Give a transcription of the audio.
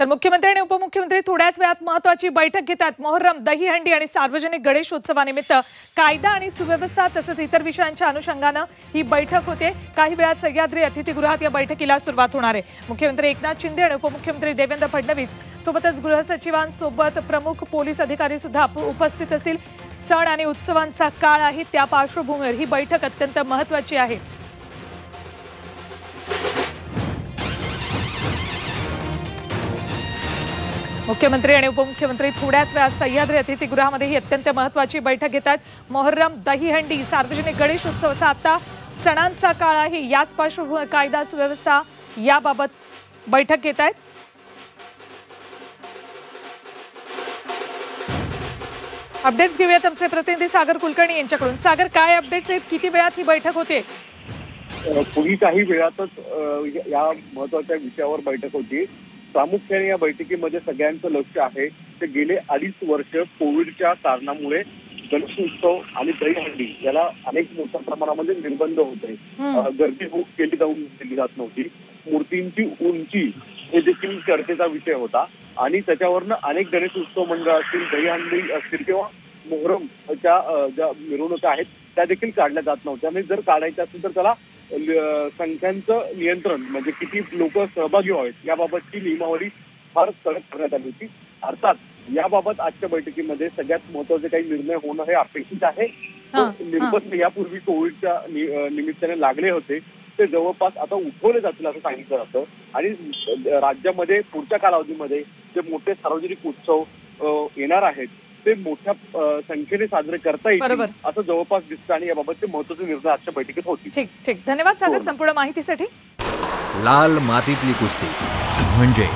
तर मुख्यमंत्री आणि उपमुख्यमंत्री थोड्याच वेळात महत्वाची बैठक घेतात. मोहर्रम दहीहंडी आणि सार्वजनिक गणेश उत्सवानिमित्त कायदा आणि सुव्यवस्था तसंच इतर विषयांच्या अनुषंगानं ही बैठक होते. काही वेळात सह्याद्री अतिथीगृहात या बैठकीला सुरुवात होणार आहे. मुख्यमंत्री एकनाथ शिंदे आणि उपमुख्यमंत्री देवेंद्र फडणवीस सोबतच गृहसचिवांसोबत प्रमुख पोलीस अधिकारी सुद्धा उपस्थित असतील. सण आणि उत्सवांचा काळ आहे त्या पार्श्वभूमीवर ही बैठक अत्यंत महत्वाची आहे. मुख्यमंत्री आणि उपमुख्यमंत्री थोड्याच वेळात सह्याद्री अतिथीगृहामध्ये ही अत्यंत महत्वाची बैठक घेतात. मोहर्रम दहीहंडी सार्वजनिक गणेश उत्सवाचा आता सणांचा काळ आहे. याच पार्श्वभूमीवर कायदा सुव्यवस्था याबाबत बैठक घेत आहेत. अपडेट्स घेऊयात आमचे प्रतिनिधी सागर कुलकर्णी यांच्याकडून. सागर काय अपडेट्स आहेत? किती वेळात ही बैठक होते? पुढील काही वेळातच या महत्त्वाच्या विषयावर बैठक होती. प्रामुख्याने या बैठकीमध्ये सगळ्यांचं लक्ष आहे. ते गेले अडीच वर्ष कोविडच्या कारणामुळे गणेशोत्सव आणि दहीहंडी याला अनेक मोठ्या प्रमाणामध्ये निर्बंध होते. गर्दी हो- केली जाऊन दिली जात नव्हती. मूर्तींची उंची हे देखील चर्चेचा विषय होता. आणि त्याच्यावरनं अनेक गणेश उत्सव मंडळ असतील दहीहंडी असतील किंवा मोहरमच्या ज्या मिरवणुका आहेत त्या देखील काढल्या जात नव्हत्या. आणि जर काढायच्या असेल तर त्याला संख्यांचं नियंत्रण म्हणजे किती लोक सहभागी व्हावेत याबाबतची नियमावली फार कडक करण्यात आली होती. अर्थात याबाबत आजच्या बैठकीमध्ये सगळ्यात महत्त्वाचे काही निर्णय होणं हे अपेक्षित आहे. निर्बंध यापूर्वी कोविडच्या निमित्ताने लागले होते. ते जवळपास आता उठवले जातील असं सांगितलं जातं. आणि राज्यामध्ये पुढच्या कालावधीमध्ये जे मोठे सार्वजनिक उत्सव येणार आहेत ते मोठ्या संख्येने साजरे करता येतील बरोबर. असं जवळपास दिसतं आणि याबाबतचे महत्त्वाचे निर्णय आजच्या बैठकीत होतील. ठीक ठीक. धन्यवाद सागर. हो. संपूर्ण माहितीसाठी. लाल मातीतली कुस्ती. म्हणजे